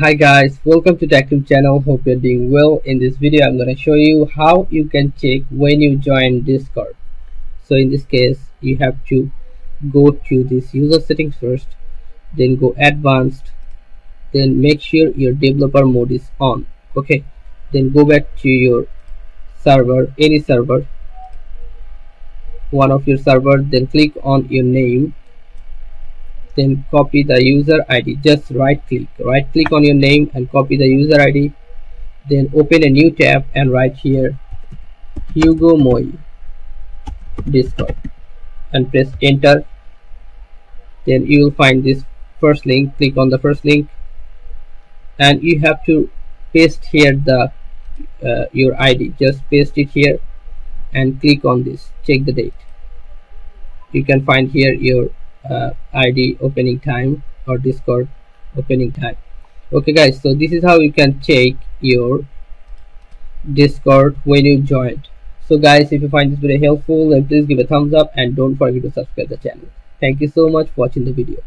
hi guys welcome to Tactim channel. Hope you're doing well. In this video i'm to show you how you can check when you join discord. So in this case you have to go to this user settings first then go advanced then make sure your developer mode is on okay? Then go back to your server any server one of your server then click on your name then copy the user id just right click right click on your name and copy the user id then open a new tab and write here hugo moe discord and press enter. Then you will find this first link. Click on the first link. And you have to paste here the uh, your id just paste it here and click on this. Check the date. You can find here your uh, id opening time or discord opening time. Okay guys so this is how you can check your discord when you joined. So guys if you find this video helpful then please give a thumbs up and don't forget to subscribe the channel. Thank you so much for watching the video